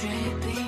tripping.